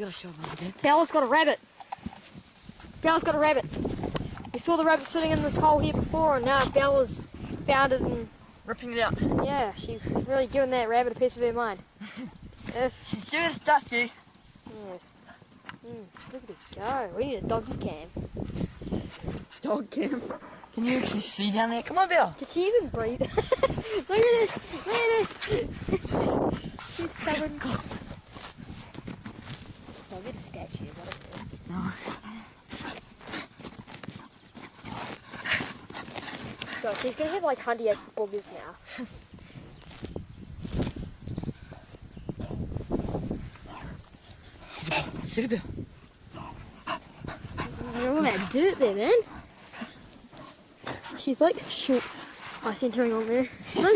We gotta show them again. Bella's got a rabbit. Bella's got a rabbit. We saw the rabbit sitting in this hole here before, and now Bella's found it, and Ripping it out. yeah, she's really giving that rabbit a piece of her mind. if, She's doing it, Dusty. yes. Mm, look at it go. We need a donkey cam. Dog cam. Can you actually see down there? Come on, Bill. Can she even breathe? look at this. Look at this. She's covered in I'll get a statue. Is that okay? No. So she's gonna have like hundy ass boogers now. Bill. All that dirt there, man. She's like short. I sent her on there.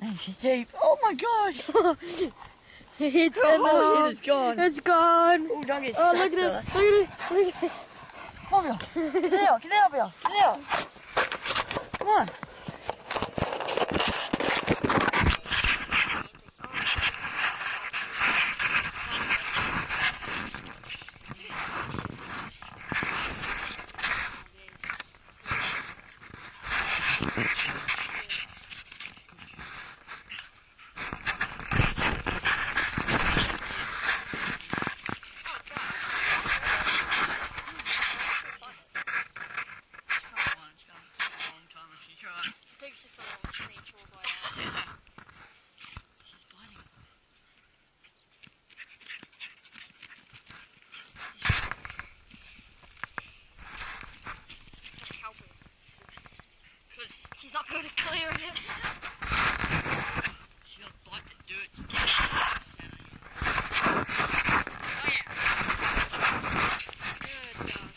Man, she's deep. Oh my gosh. it's in the Oh, hole. it is gone. It's gone. Oh, don't get Oh, stuck, look at Bella. it. Look at it. Look at it. Come on, Bill. Get out. Get out, Bill. Get out. Come on. Takes just a little natural boy. She's biting. Just help her. Cause She's not good at clearing it. she got bite the dirt to get it. Oh yeah. Good dog.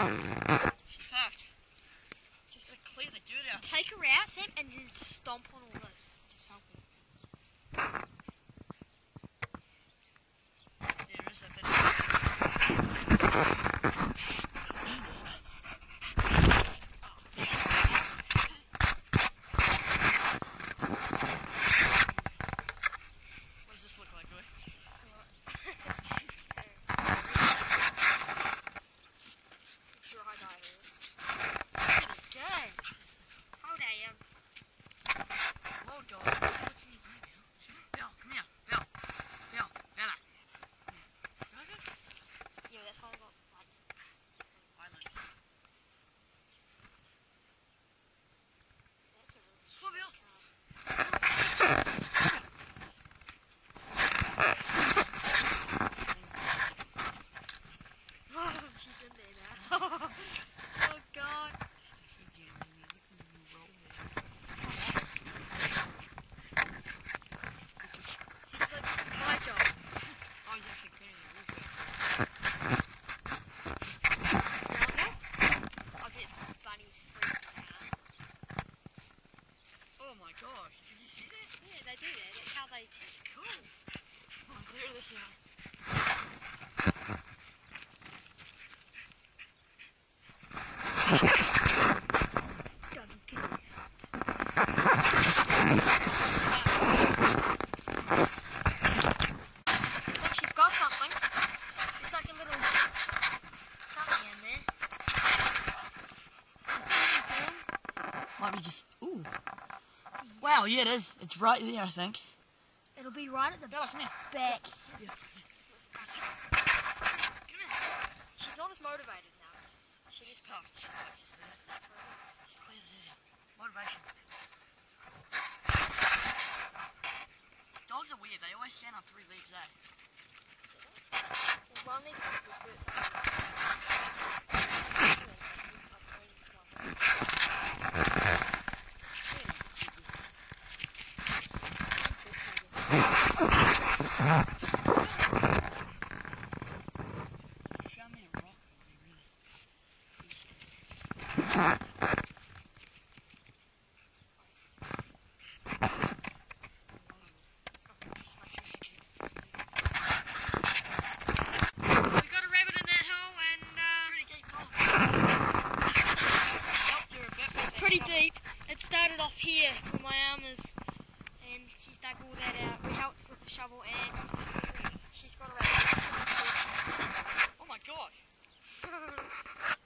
She. Just clear the dirt out. Take her out, Sam, and then stomp on all this. Just help her. There is a bit of What does this look like, Joy? Sure, I got her. Good. Hold on. Hello, dog. What's in your eye, Bill? Bill, come here. Bill. Bill. Bella. Okay. Yeah, that's all I got. Like, Violence. that's a really Come on, Bill. Oh, she's in there now. oh God. She's like, this is my job. Oh, he's actually clearing the roof. Smell that? I bet this bunny's freaking out. Oh my gosh, did you see that? Yeah, they do that. That's how they. That's cool. Come on, clear this out. Doggy good. Look, she's got something. It's like a little something in there. Might be just. Ooh. Wow, yeah, it is. It's right there, I think. It'll be right at the Bella, come here. back. Come here. She's not as motivated now. She She's just. She's puffed just. Just clear it out. Motivation. Dogs are weird. They always stand on three legs, eh? Well, one needs to be good. Show dig all that out. We helped with the shovel and she's got around. Oh my gosh!